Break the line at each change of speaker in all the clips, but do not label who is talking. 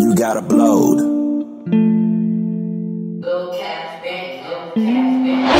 You got upload.
Little cash bank, little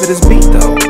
For this beat though?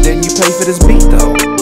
Why didn't you pay for this beat though?